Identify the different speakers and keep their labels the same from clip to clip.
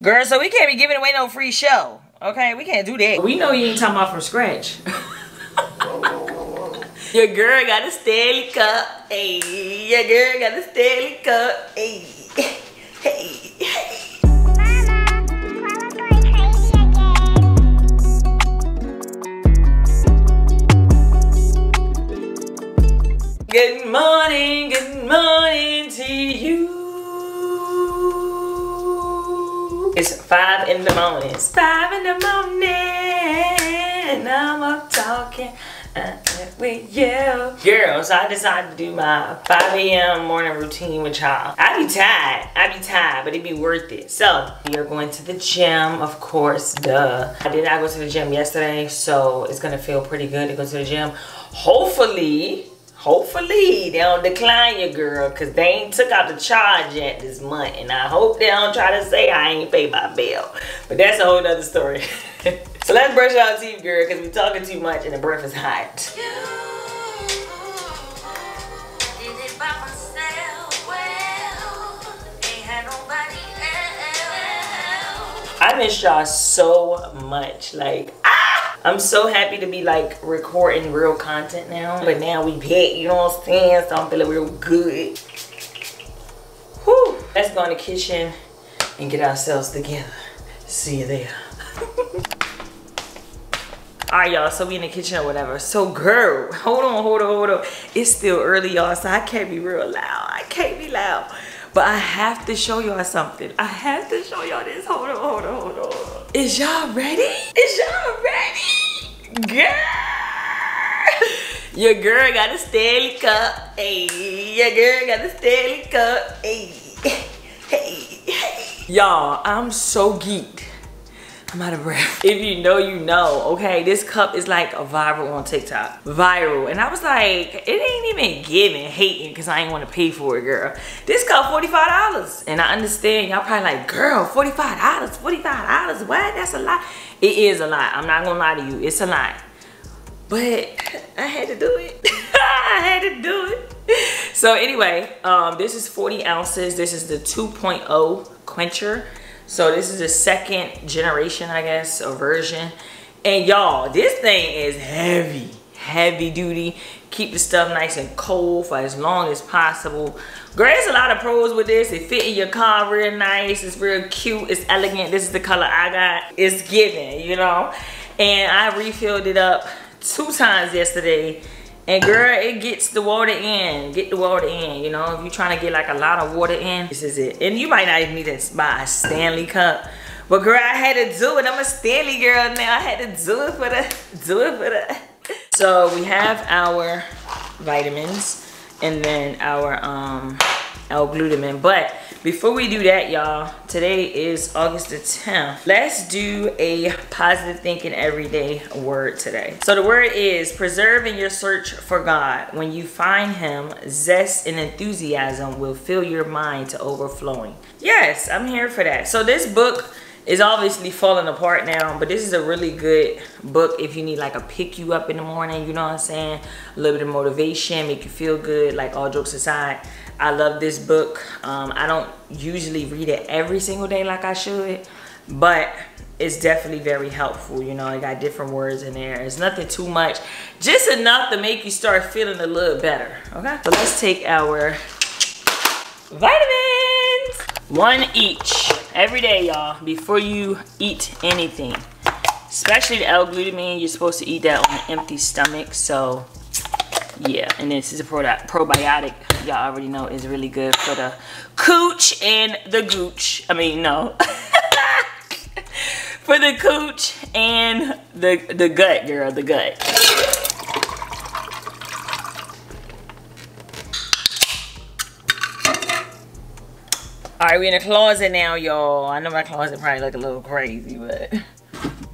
Speaker 1: Girl, so we can't be giving away no free show. Okay, we can't do that.
Speaker 2: We know you ain't talking about from scratch.
Speaker 1: Your girl got a Stanley Cup. Hey, your girl got a Stanley Cup. Hey, hey, hey. Good morning, good morning to you. It's five in the morning. It's five in the morning. And I'm up talking uh, with you. Girl, so I decided to do my 5 a.m. morning routine with y'all. I be tired. I be tired, but it be worth it. So, we are going to the gym, of course, duh. I did not go to the gym yesterday, so it's gonna feel pretty good to go to the gym. Hopefully, hopefully they don't decline your girl because they ain't took out the charge yet this month. And i hope they don't try to say i ain't paid my bill. But that's a whole nother story. So let's brush our teeth girl because we talking too much and the breath is hot. I miss y'all so much. Like, I'm so happy to be like recording real content now. But now we back, you know what I'm saying? So I'm feeling real good. Whew. Let's go in the kitchen and get ourselves together. See you there. Alright y'all, so we in the kitchen or whatever. So girl, hold on, hold on, hold on. It's still early y'all, so I can't be real loud. I can't be loud. But I have to show y'all something. I have to show y'all this. Hold on, hold on, hold on. Is y'all ready? Is y'all ready? Girl! Your girl got a Stanley Cup. Hey, your girl got a Stanley Cup. Hey, hey, hey. Y'all, I'm so geeked. I'm out of breath. If you know, you know, okay? This cup is like a viral on TikTok. Viral. And I was like, it ain't even giving hating because I ain't want to pay for it, girl. This cup $45. And I understand y'all probably like, girl, $45, $45, what? That's a lot. It is a lot. I'm not gonna lie to you. It's a lot. But I had to do it. I had to do it. So anyway, um, this is 40 ounces. This is the 2.0 quencher. So this is the second generation, I guess, or version. And y'all, this thing is heavy, heavy duty. Keep the stuff nice and cold for as long as possible. Girl, there's a lot of pros with this. It fit in your car real nice. It's real cute. It's elegant. This is the color I got. It's giving, you know. And I refilled it up two times yesterday and girl, it gets the water in. Get the water in, you know. If you're trying to get like a lot of water in, this is it. And you might not even need to buy a Stanley cup. But girl, I had to do it. I'm a Stanley girl now. I had to do it for the, do it for the. So we have our vitamins and then our um L-glutamine. But before we do that, y'all, today is August the 10th. Let's do a positive thinking everyday word today. So the word is preserve in your search for God. When you find him, zest and enthusiasm will fill your mind to overflowing. Yes, I'm here for that. So this book is obviously falling apart now, but this is a really good book if you need like a pick you up in the morning, you know what I'm saying? A little bit of motivation, make you feel good, like all jokes aside. I love this book. Um, I don't usually read it every single day like I should, but it's definitely very helpful. You know, it got different words in there. It's nothing too much, just enough to make you start feeling a little better, okay? So let's take our vitamins. One each every day, y'all, before you eat anything. Especially the L-glutamine, you're supposed to eat that on an empty stomach, so yeah and this is a probiotic y'all already know is really good for the cooch and the gooch. I mean no. For the cooch and the the gut girl the gut. All right we in the closet now y'all. I know my closet probably look a little crazy but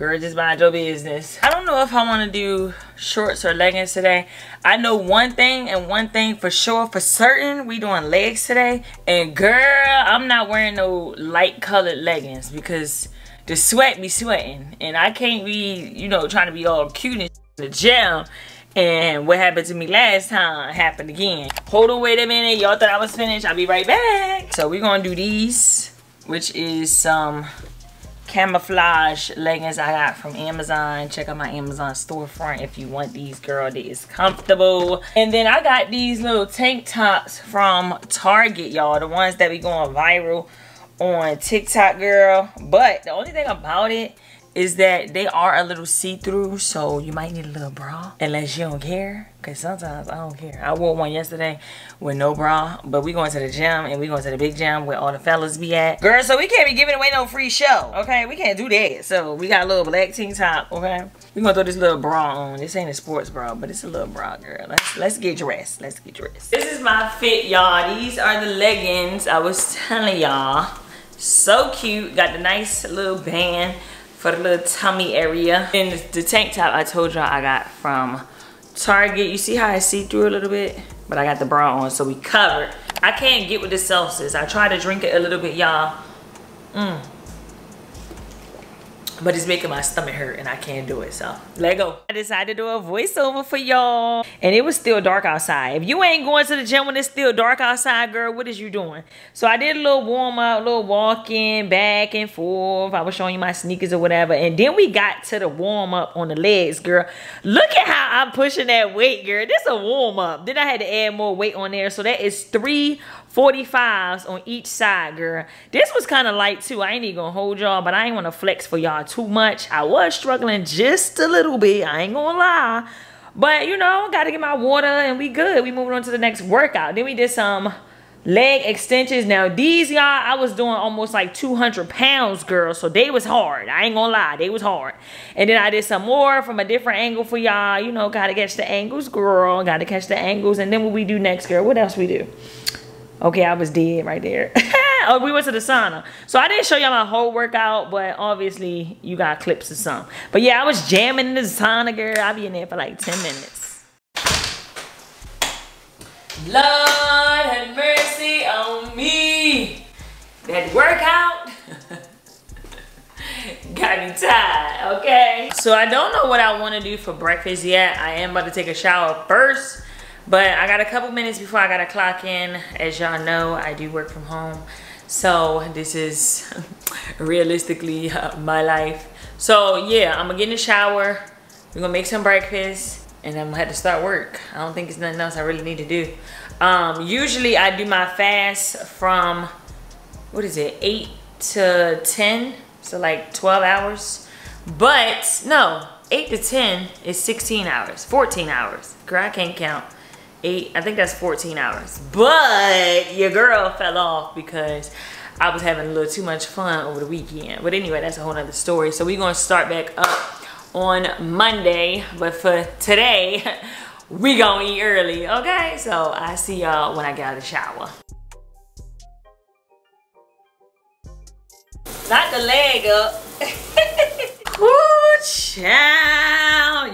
Speaker 1: girl just mind your business. I don't know if i want to do shorts or leggings today. I know one thing and one thing for sure for certain we doing legs today. And girl i'm not wearing no light colored leggings because the sweat be sweating. And i can't be you know trying to be all cute in the gym. And what happened to me last time happened again. Hold on wait a minute. Y'all thought i was finished. I'll be right back. So we're gonna do these which is some um, camouflage leggings I got from Amazon. Check out my Amazon storefront if you want these, girl. It is comfortable. And then I got these little tank tops from Target, y'all. The ones that be going viral on TikTok, girl. But the only thing about it is that they are a little see-through so you might need a little bra. Unless you don't care because sometimes i don't care. I wore one yesterday with no bra but we going to the gym and we going to the big gym where all the fellas be at. Girl so we can't be giving away no free show okay? We can't do that. So we got a little black tank top okay? We gonna throw this little bra on. This ain't a sports bra but it's a little bra girl. Let's let's get dressed. Let's get dressed. This is my fit y'all. These are the leggings. I was telling y'all. So cute. Got the nice little band for the little tummy area. And the tank top I told y'all I got from Target. You see how I see through a little bit? But I got the bra on, so we covered. I can't get with the Celsius. I tried to drink it a little bit, y'all. Mmm but it's making my stomach hurt and I can't do it. So let go. I decided to do a voiceover for y'all and it was still dark outside. If you ain't going to the gym when it's still dark outside, girl, what is you doing? So I did a little warm up, little walking back and forth. I was showing you my sneakers or whatever. And then we got to the warm up on the legs, girl. Look at how I'm pushing that weight, girl. This is a warm up. Then I had to add more weight on there. So that is three 45s on each side, girl. This was kind of light too. I ain't even gonna hold y'all, but I ain't want to flex for y'all too much. I was struggling just a little bit. I ain't gonna lie. But, you know, got to get my water and we good. We moving on to the next workout. Then we did some leg extensions. Now, these, y'all, I was doing almost like 200 pounds, girl. So they was hard. I ain't gonna lie. They was hard. And then I did some more from a different angle for y'all. You know, got to catch the angles, girl. Got to catch the angles. And then what we do next, girl? What else we do? Okay, I was dead right there. oh, we went to the sauna. So I didn't show y'all my whole workout, but obviously you got clips of some. But yeah, I was jamming in the sauna, girl. I'll be in there for like 10 minutes. Lord have mercy on me. That workout got me tired, okay? So I don't know what I want to do for breakfast yet. I am about to take a shower first. But I got a couple minutes before I gotta clock in. As y'all know, I do work from home. So this is realistically uh, my life. So yeah, I'm gonna get in the shower. We're gonna make some breakfast and I'm gonna have to start work. I don't think it's nothing else I really need to do. Um, usually I do my fast from, what is it, 8 to 10. So like 12 hours. But no, 8 to 10 is 16 hours, 14 hours. Girl, I can't count eight, I think that's 14 hours. But your girl fell off because I was having a little too much fun over the weekend. But anyway, that's a whole nother story. So we're gonna start back up on Monday. But for today, we gonna eat early, okay? So I see y'all when I get out of the shower. Not the leg up. Woo, child.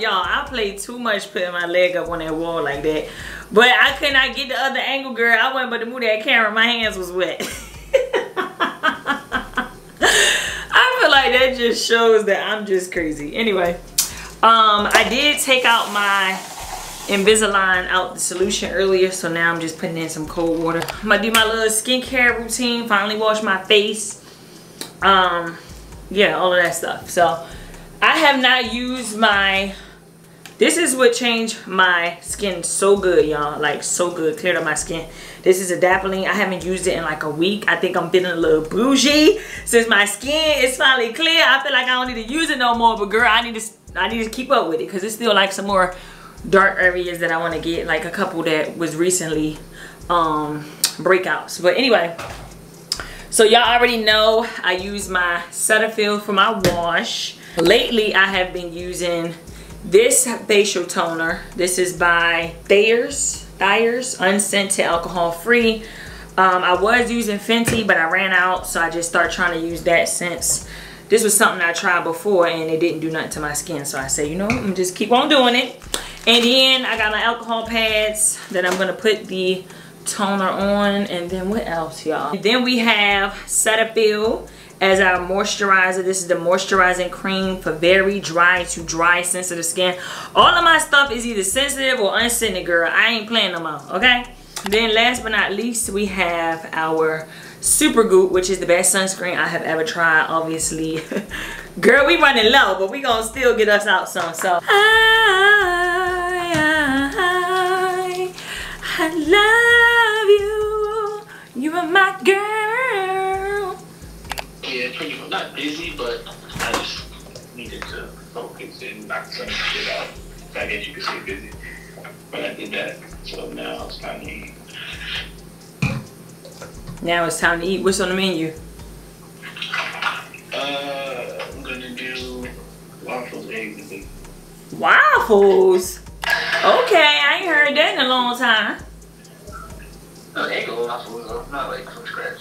Speaker 1: Y'all, I played too much putting my leg up on that wall like that. But I could not get the other angle, girl. I went but to move that camera. My hands was wet. I feel like that just shows that I'm just crazy. Anyway, um, I did take out my Invisalign out the solution earlier. So now I'm just putting in some cold water. I'm gonna do my little skincare routine. Finally wash my face. Um, yeah, all of that stuff. So I have not used my this is what changed my skin so good, y'all. Like, so good. Cleared up my skin. This is Adapalene. I haven't used it in like a week. I think I'm feeling a little bougie. Since my skin is finally clear, I feel like I don't need to use it no more. But girl, I need to I need to keep up with it. Because it's still like some more dark areas that I want to get. Like a couple that was recently um, breakouts. But anyway, so y'all already know I use my Cetaphil for my wash. Lately, I have been using this facial toner, this is by Thayers, Thayers, unscented, alcohol free. Um, I was using Fenty, but I ran out, so I just started trying to use that since this was something I tried before and it didn't do nothing to my skin. So I said, you know, I'm just keep on doing it. And then I got my alcohol pads that I'm gonna put the toner on. And then what else, y'all? Then we have Cetaphil as our moisturizer. This is the moisturizing cream for very dry to dry sensitive skin. All of my stuff is either sensitive or unscented, girl. I ain't playing no more, okay? then last but not least, we have our Supergoop, which is the best sunscreen I have ever tried, obviously. Girl, we running low, but we gonna still get us out some. So, I, I, I love you. You are my girl.
Speaker 3: Yeah, pretty much. Not busy, but I just needed to focus and knock some shit out. I guess you could say busy. But I did that. So now it's time to eat.
Speaker 1: Now it's time to eat. What's on the menu?
Speaker 3: Uh, I'm gonna do waffles, eggs, and bacon.
Speaker 1: Waffles. Okay, I ain't heard that in a long time.
Speaker 3: No, egg waffles, though, not like from scratch.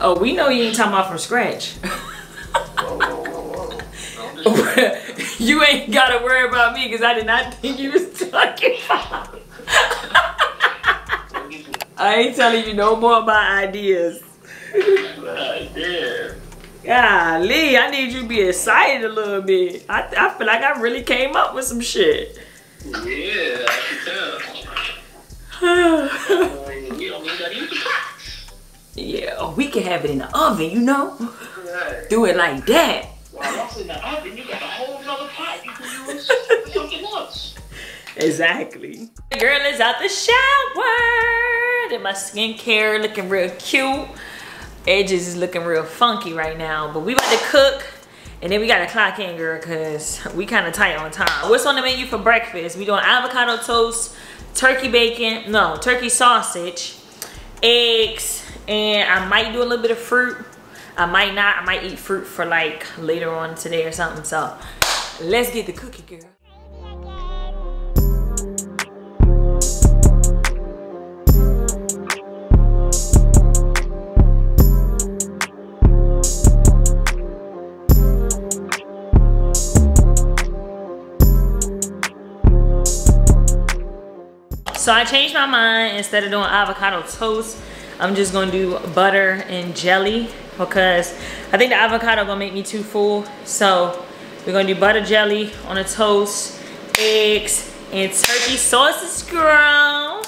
Speaker 1: Oh, we know you ain't talking about from scratch.
Speaker 3: Whoa, whoa, whoa, whoa. Don't distract.
Speaker 1: you ain't gotta worry about me because I did not think you was talking about.
Speaker 3: Don't get to-
Speaker 1: I ain't telling you no more about ideas.
Speaker 3: Damn.
Speaker 1: Golly, I need you to be excited a little bit. I, I feel like I really came up with some shit.
Speaker 3: Yeah, I can tell.
Speaker 1: yeah, we can have it in the oven, you know?
Speaker 3: Right.
Speaker 1: Do it like that.
Speaker 3: That's in the oven, you got a whole nother pot you can use for something else.
Speaker 1: Exactly. Girl is out the shower. And my skincare looking real cute. Edges is looking real funky right now. But we about to cook. And then we gotta clock in, girl, cause we kinda tight on time. What's on the menu for breakfast? We doing avocado toast, turkey bacon, no, turkey sausage, eggs, and I might do a little bit of fruit. I might not, I might eat fruit for like later on today or something. So let's get the cookie, girl. So I changed my mind. Instead of doing avocado toast, I'm just gonna do butter and jelly because I think the avocado gonna make me too full. So we're gonna do butter jelly on a toast, eggs, and turkey sausage, girl.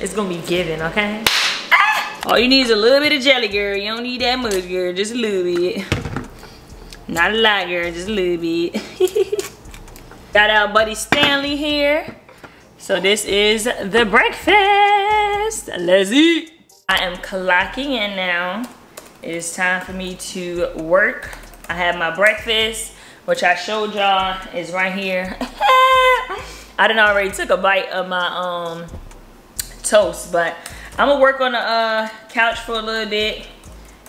Speaker 1: It's gonna be given, okay? Ah! All you need is a little bit of jelly, girl. You don't need that much, girl. Just a little bit. Not a lot, girl. Just a little bit. Got our buddy Stanley here. So this is the breakfast. Let's eat. I am clocking in now. It is time for me to work. I have my breakfast, which I showed y'all is right here. I done already took a bite of my um toast, but I'm gonna work on the uh, couch for a little bit.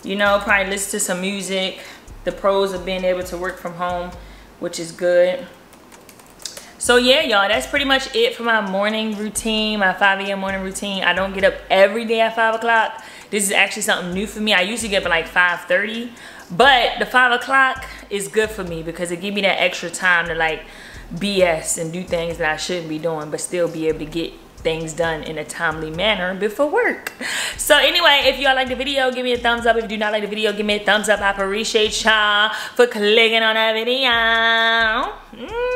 Speaker 1: You know, probably listen to some music. The pros of being able to work from home, which is good. So yeah, y'all, that's pretty much it for my morning routine, my 5 a.m. morning routine. I don't get up every day at 5 o'clock. This is actually something new for me. I usually get up at like 5.30, but the 5 o'clock is good for me because it gives me that extra time to like BS and do things that I shouldn't be doing, but still be able to get things done in a timely manner before work. So anyway, if y'all like the video, give me a thumbs up. If you do not like the video, give me a thumbs up. I appreciate y'all for clicking on that video. Mm.